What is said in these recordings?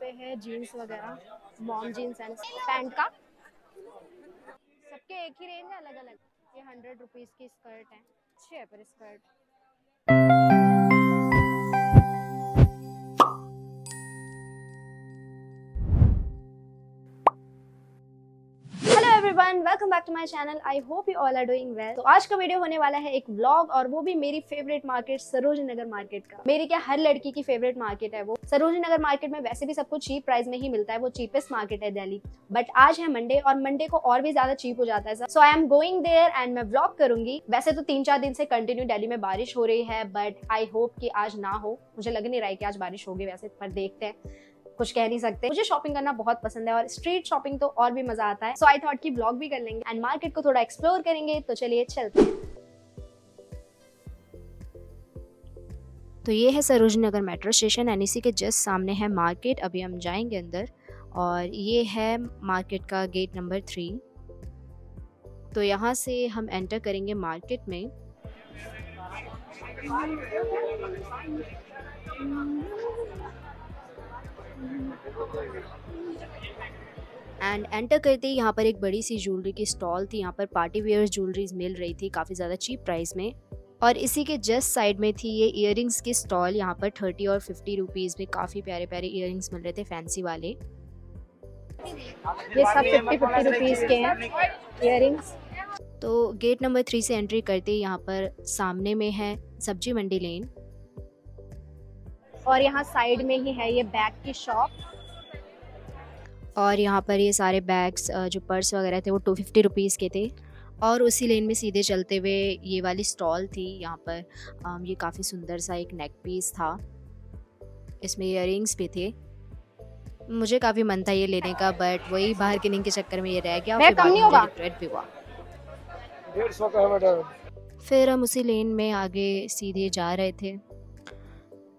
पे है जीन्स वगैरह मॉम जीन्स एंड पैंट का। सबके एक ही रेंज है अलग अलग ये हंड्रेड रुपीज़ की स्कर्ट है अच्छी है पर skirt everyone welcome back to my channel I hope you all are doing well तो आज का वीडियो होने वाला है एक व्लॉग और वो भी मेरी favourite market Sarojini Nagar market का। मेरी क्या हर लड़की की फेवरेट मार्केट है वो। सरोजनी नगर मार्केट में वैसे भी सब कुछ चीप प्राइस में ही मिलता है। वो चीपेस्ट मार्केट है दिल्ली। बट आज है मंडे और मंडे को और भी ज़्यादा चीप हो जाता है so I am going there and मैं व्लॉग करूँगी। वैसे तो तीन चार दिन से कंटिन्यू दिल्ली में बारिश हो रही है बट आई होप कि आज ना हो। मुझे लग नहीं रहा है कि आज बारिश होगी वैसे, पर देखते हैं। कुछ कह नहीं सकते। मुझे शॉपिंग करना बहुत पसंद है और स्ट्रीट शॉपिंग तो और भी मज़ा आता है। सो आई थॉट की ब्लॉग भी कर लेंगे एंड मार्केट को थोड़ा एक्सप्लोर करेंगे तो चलिए चलते हैं। तो ये है Sarojini Nagar metro station N E just सामने है मार्केट अभी हम जाएँगे अंदर और ये है मार्केट का गेट नंबर थ्री तो यहाँ से हम एंटर करेंगे मार्केट में। एंड एंटर करते ही यहाँ पर एक बड़ी सी ज्वेलरी की स्टॉल थी। यहाँ पर पार्टी वेयर ज्वेलरीज मिल रही थी काफ़ी ज़्यादा चीप प्राइस में। और इसी के जस्ट साइड में थी ये इयर की स्टॉल यहाँ पर थर्टी और फिफ्टी रुपीज़ में काफ़ी प्यारे प्यारे इयर मिल रहे थे फैंसी वाले। ये सब फिफ्टी फिफ्टी रुपीज़ के हैं इयर तो गेट नंबर थ्री से एंट्री करते ही यहाँ पर सामने में है सब्ज़ी मंडी लेन और यहाँ साइड में ही है ये बैग की शॉप। और यहाँ पर ये सारे बैग्स जो पर्स वगैरह थे वो टू फिफ्टी रुपीज़ के थे। और उसी लेन में सीधे चलते हुए ये वाली स्टॉल थी यहाँ पर। ये काफ़ी सुंदर सा एक नेक पीस था। इसमें इयर भी थे। मुझे काफ़ी मन था ये लेने का बट वही बाहर के के चक्कर में ये रह गया फिर कम नहीं होगा? भी हुआ। फिर हम उसी लेन में आगे सीधे जा रहे थे।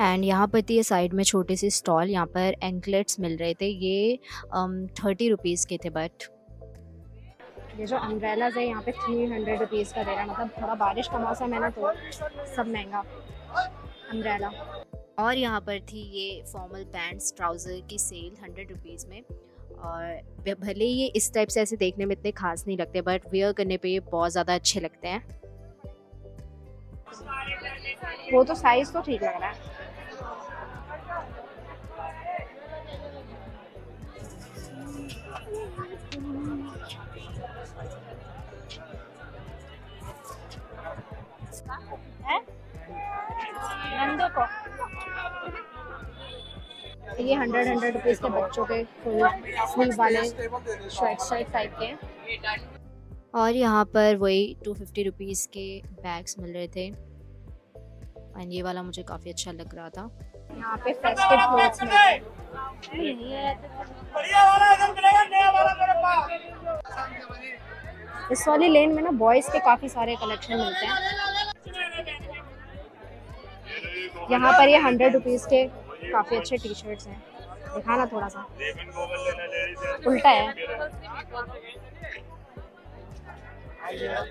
एंड यहाँ पर थी ये साइड में छोटे से स्टॉल यहाँ पर एंकलेट्स मिल रहे थे। ये थर्टी रुपीज़ के थे बट ये जो अम्ब्रेलाज है यहाँ पे थ्री हंड्रेड रुपीज़ का दे रहा है। मतलब थोड़ा बारिश का मौसम है ना तो सब महँगा अम्ब्रेला और यहाँ पर थी ये फॉर्मल पैंट्स ट्राउज़र की सेल हंड्रेड रुपीज़ में। और भले ये इस टाइप से ऐसे देखने में इतने खास नहीं लगते बट वेयर करने पे ये बहुत ज़्यादा अच्छे लगते हैं। वो तो साइज़ तो ठीक लग रहा है। नंदो को ये हंड्रेड हंड्रेड रुपीज़ के बच्चों के फुल स्लीव वाले शर्ट शर्ट टाइप के। और यहाँ पर वही टू फिफ्टी रुपीज़ के बैग्स मिल रहे थे। एंड ये वाला मुझे काफ़ी अच्छा लग रहा था। यहाँ पे फेस्टिव क्लोथ्स मिल इस वाली लेन में ना बॉयज़ के काफ़ी सारे कलेक्शन मिलते हैं। यहाँ पर ये हंड्रेड रुपीज़ के काफ़ी अच्छे टी शर्ट्स हैं दिखाना थोड़ा सा। उल्टा है। अच्छा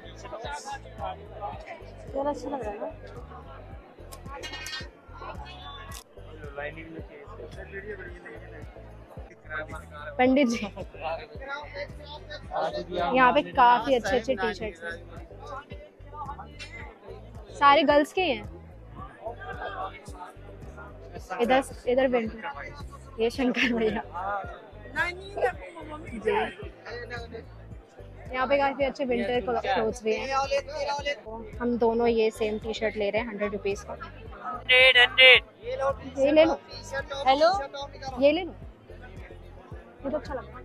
पंडित जी, यहाँ पे काफ़ी अच्छे अच्छे टी शर्ट सारे गर्ल्स के हैं। इधर इधर बेंटू ये शंकर भैया। जी यहाँ पे काफ़ी अच्छे विंटर क्लोथ्स भी हैं। हम दोनों ये सेम टी शर्ट ले रहे हैं हंड्रेड रुपीज़ का। ये ले लो। हेलो ये ले लो। ये तो अच्छा लगा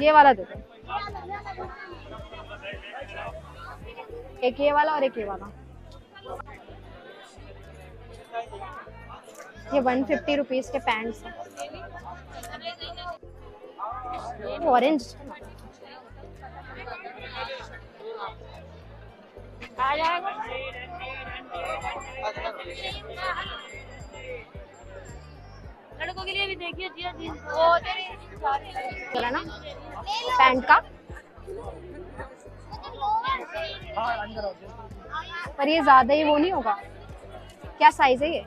ये वाला दो। एक ये वाला और एक ये वाला। ये वन फिफ्टी रुपीज़ के पैंट्स हैं। ऑरेंज आ जाएगा लड़कों के लिए भी देखिए जिया जींस वो चला ना। पैंट का। पर ये ज़्यादा ही वो नहीं होगा। क्या साइज़ है ये?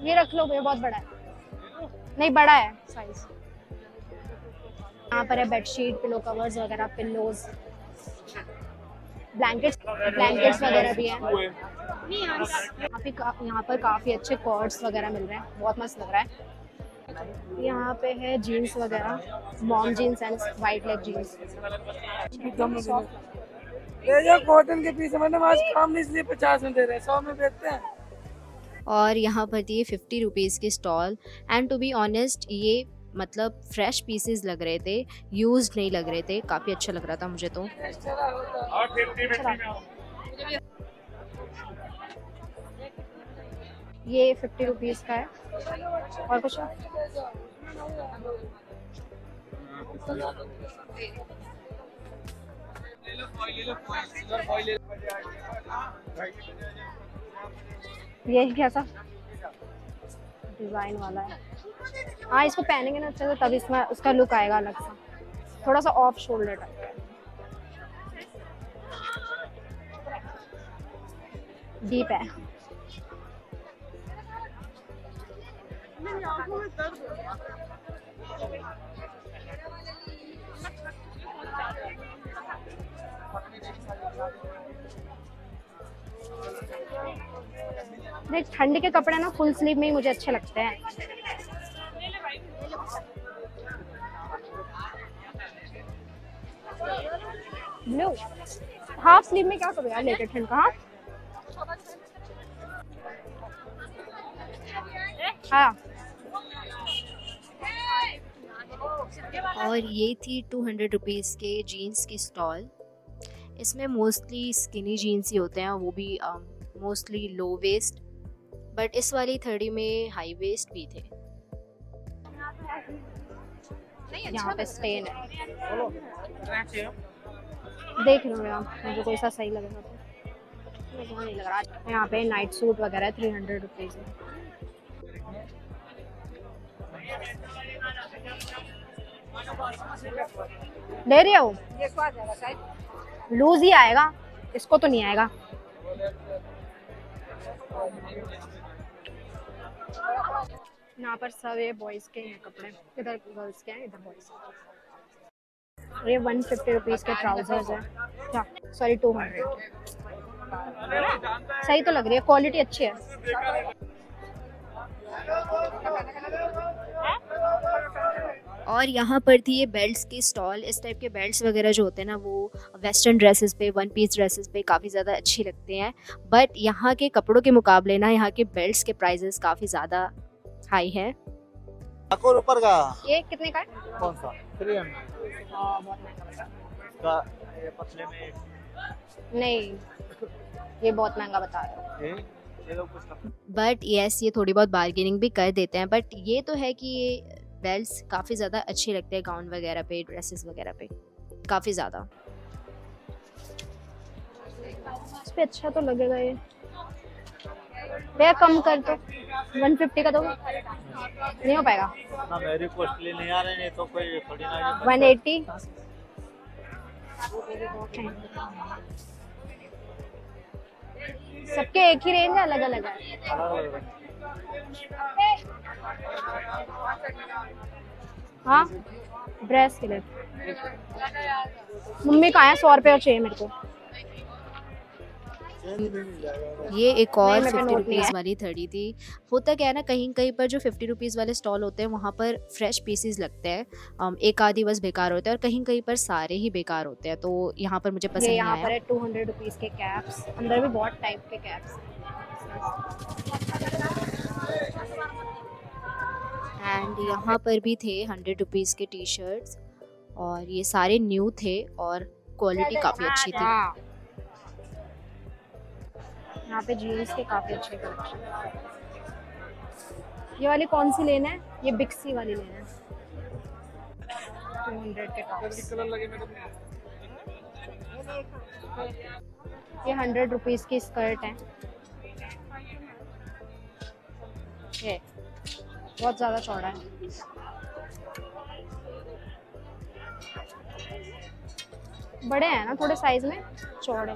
ये रख लो ये बहुत बड़ा है। नहीं, बड़ा है साइज़ यहाँ पर है बेडशीट पिलो कवर्स वगैरह पिल्लोज ब्लैंकेट्स ब्लैंकेट्स वगैरह भी हैं। यहाँ पे यहाँ पर काफ़ी अच्छे कॉर्ड्स वगैरह मिल रहे हैं। बहुत मस्त लग रहा है। यहाँ पे है जीन्स वगैरह mom jeans and wide leg jeans ये जो कॉटन के पीस है मैंने आज काम नहीं इसलिए पचास में दे रहे हैं सौ में बेचते हैं। और यहाँ पर थी फिफ्टी रुपीज़ के stall and to be honest ये मतलब फ्रेश पीसेस लग रहे थे यूज्ड नहीं लग रहे थे काफ़ी अच्छा लग रहा था मुझे तो। ये फिफ्टी रुपीज़ का है। और कुछ? ये कैसा डिज़ाइन वाला है। हाँ इसको पहनेंगे ना अच्छे से तब इसमें, उसका लुक आएगा अलग सा। थोड़ा सा ऑफ़ शोल्डर टाइप डीप है। देख, ठंड के कपड़े ना फुल स्लीव में ही मुझे अच्छे लगते हैं। ब्लू हाफ़ स्लीव में क्या करो यार लेकर ठंड का हाँ? हाँ। और ये थी टू हंड्रेड रुपीज़ के जीन्स की स्टॉल इसमें मोस्टली स्किनी जीन्स ही होते हैं वो भी मोस्टली लो वेस्ट बट इस वाली थर्डी में हाई वेस्ट भी थे। यहाँ पे स्टेन है। देख लो आप मुझे कोई सा सही लगेगा मुझे नहीं लग रहा। यहाँ पे नाइट सूट वगैरह थ्री हंड्रेड रुपीज़ है। ले रही हो? लूज ही आएगा। इसको तो नहीं आएगा। यहाँ पर सब ये बॉयज़ के हैं कपड़े। इधर गर्ल्स के हैं इधर बॉयज़ ये वन फिफ्टी रुपीज़ के ट्राउजर्स हैं। सॉरी टू हंड्रेड सही तो लग रही है क्वालिटी अच्छी है। और यहाँ पर थी ये बेल्ट्स की स्टॉल इस टाइप के बेल्ट्स वगैरह जो होते हैं ना वो वेस्टर्न ड्रेसेस पे वन पीस ड्रेसेस पे काफ़ी ज़्यादा अच्छी लगते हैं। बट यहाँ के कपड़ों के मुकाबले ना यहाँ के बेल्ट्स के प्राइजेस काफ़ी ज़्यादा हाई हैं। ऊपर का। ये कितने का है? कौन सा? थ्री हंड्रेड हाँ, नहीं ये बहुत महँगा बता रहे हो। बट यस ये थोड़ी बहुत बार्गेनिंग भी कर देते हैं। बट ये तो है कि ये बेल्ट्स काफ़ी ज़्यादा अच्छे लगते हैं गाउन वगैरह पे ड्रेसेस वगैरह पे। काफ़ी ज़्यादा। इस पे अच्छा तो लगेगा ये। भैया कम कर दो। वन फिफ्टी का दो। नहीं हो पाएगा। ना मेरी कॉस्टली नहीं आ रहे नहीं तो कोई थोड़ी ना वन एट्टी सबके एक ही रेंज है अलग अलग है हाँ? ड्रेस के लिए। मम्मी कहाँ है? सौ रुपये और चाहिए मेरे को। ये एक और फिफ्टी रुपीज़ वाली थड़ी थी। होता क्या है ना कहीं कहीं पर जो फिफ्टी रुपीज़ वाले स्टॉल होते हैं वहाँ पर फ्रेश पीसेस लगते हैं। एक आधी बस बेकार होते हैं और कहीं कहीं पर सारे ही बेकार होते हैं। तो यहाँ पर मुझे पसंद यहाँ पर है टू हंड्रेड रुपीज़ के कैप्स अंदर भी बहुत टाइप के कैप्स एंड यहाँ पर भी थे हंड्रेड रुपीज़ के टी शर्ट्स और ये सारे न्यू थे और क्वालिटी काफ़ी अच्छी थी। यहाँ पे जीन्स के काफ़ी अच्छे कलेक्शन ये वाली कौन सी लेना है? ये बिक्सी वाली लेना है। ये हंड्रेड रुपीज़ की स्कर्ट है। ये बहुत ज़्यादा चौड़ा है। बड़े हैं ना थोड़े साइज़ में? चौड़े।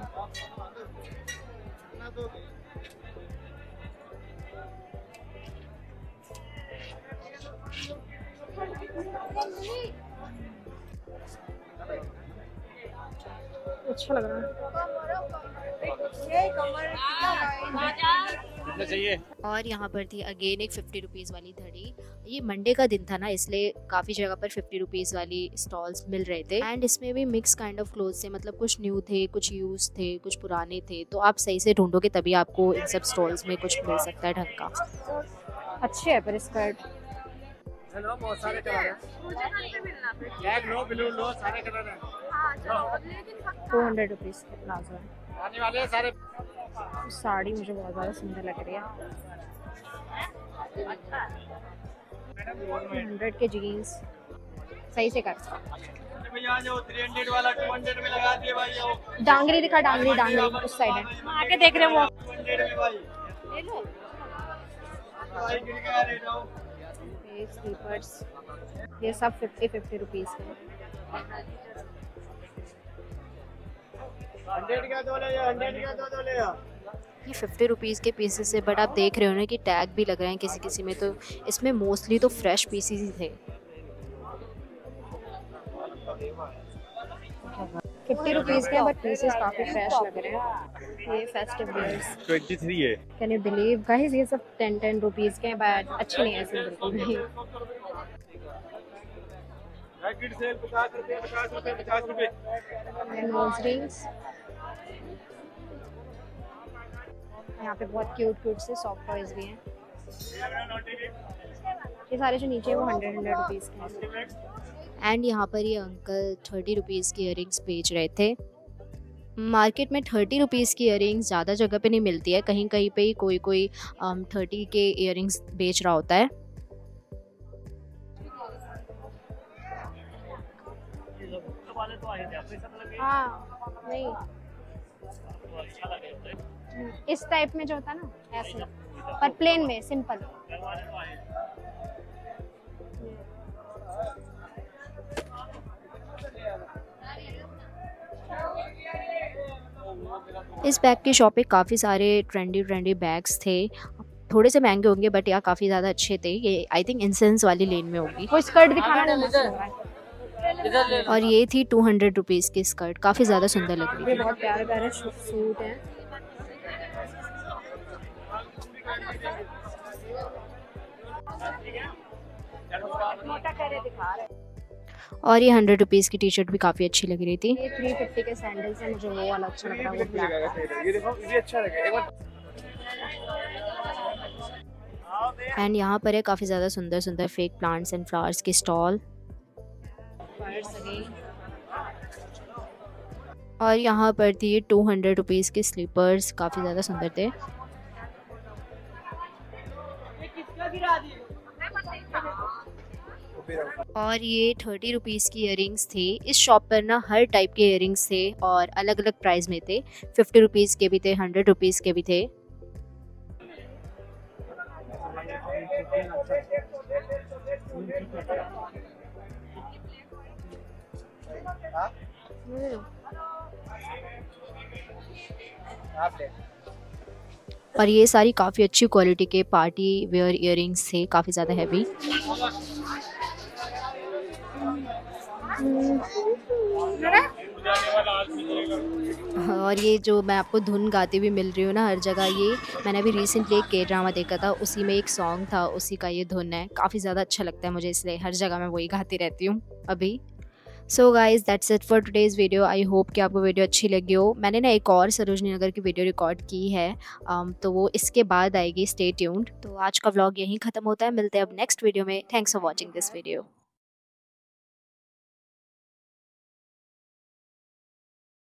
अच्छा लग रहा है। कितने चाहिए? और यहाँ पर थी अगेन एक फिफ्टी रुपीज़ वाली घड़ी ये मंडे का दिन था ना इसलिए काफ़ी जगह पर फिफ्टी रुपीज़ वाली स्टॉल्स मिल रहे थे। एंड इसमें भी मिक्स काइंड ऑफ़ क्लोथ थे मतलब कुछ न्यू थे कुछ यूज़ थे कुछ पुराने थे। तो आप सही से ढूंढोगे तभी आपको इन सब स्टॉल्स में कुछ मिल सकता है ढंग का। अच्छे है पर स्कर्ट चलो बहुत सारे कलर हैं। ब्लैक लो ब्लू लो सारे कलर हैं। टू हंड्रेड रुपीज़ के प्लाजो। है आने वाले हैं सारे। साड़ी मुझे बहुत ज़्यादा सुंदर लग रही है। हंड्रेड के जीन्स सही से कर। डांगरी दिखा डांगरी डांगरी उस साइड है आके देख रहे हो वो। टू हंड्रेड में भाई। ले लो। भाई गिर गया ले जाओ। ये स्लीपर्स ये सब फिफ्टी फिफ्टी रुपीज़ के हंड्रेड का दो ले हंड्रेड का दो दो ले ये फिफ्टी रुपीज़ के पीसेस है बट आप देख रहे हो ना कि टैग भी लग रहे हैं किसी किसी में तो इसमें मोस्टली तो फ्रेश पीसेस ही थे। फिफ्टी रुपीज़ के बट पीसेस काफ़ी फ्रेश लग रहे हैं। ये फेस्टिव वेयर्स ट्वेंटी थ्री है। कैन यू बिलीव गाइस ये सब टेन टेन रुपीज़ के हैं बट अच्छे नहीं है बिल्कुल भी पैकेट सेल पचास रुपये पचास रुपये, पचास रिंग्स यहाँ पे बहुत क्यूट क्यूट से सॉफ्ट टॉयज भी हैं। ये सारे जो नीचे वो हंड्रेड हंड्रेड रुपीज़ के एंड यहाँ पर ये अंकल थर्टी रुपीज़ की इयर बेच रहे थे। मार्केट में थर्टी रुपीज़ की इयर ज़्यादा जगह पे नहीं मिलती है। कहीं कहीं पे ही कोई कोई थर्टी के इयर बेच रहा होता है। हाँ नहीं तो अच्छा इस टाइप में जो होता है ना ऐसे। पर प्लेन में सिंपल इस बैग की शॉप पे काफ़ी सारे ट्रेंडी ट्रेंडी बैग्स थे। थोड़े से महँगे होंगे बट यहाँ काफ़ी ज़्यादा अच्छे थे। ये आई थिंक इंसेंस वाली लेन में होगी। वो स्कर्ट दिखाना और ये थी टू हंड्रेड रुपीज़ की स्कर्ट काफ़ी ज़्यादा सुंदर लग रही थी। बहुत प्यारे प्यारे सूट हैं। और ये हंड्रेड रुपीज़ की टी शर्ट भी काफ़ी अच्छी लग रही थी। ये थ्री फिफ्टी के सैंडल्स हैं मुझे वो वाला अच्छा लग रहा है वो ब्लैक ये देखो ये अच्छा लगा एंड यहाँ पर है काफ़ी ज़्यादा सुंदर सुंदर फेक प्लांट्स एंड फ्लावर्स के स्टॉल और यहाँ पर थी टू हंड्रेड रुपीज़ के स्लीपर्स काफ़ी ज़्यादा सुंदर थे। और ये थर्टी रुपीज़ की इयर थी। इस शॉप पर ना हर टाइप के इयर थे और अलग अलग प्राइस में थे। फिफ्टी रुपीज़ के भी थे हंड्रेड रुपीज़ के भी थे। और ये सारी काफ़ी अच्छी क्वालिटी के पार्टी वेयर इयर थे, काफ़ी ज़्यादा हैवी और ये जो मैं आपको धुन गाती हुई मिल रही हूँ ना हर जगह, ये मैंने अभी रिसेंटली एक के ड्रामा देखा था, उसी में एक सॉन्ग था, उसी का ये धुन है। काफ़ी ज़्यादा अच्छा लगता है मुझे इसलिए हर जगह मैं वही गाती रहती हूँ अभी। So guys that's it for today's video I hope कि आपको वीडियो अच्छी लगी हो। मैंने ना एक और सरोजनी नगर की वीडियो रिकॉर्ड की है। Um, तो वो इसके बाद आएगी स्टे ट्यून्ड तो आज का व्लॉग यहीं ख़त्म होता है। मिलते हैं अब नेक्स्ट वीडियो में। Thanks for watching this video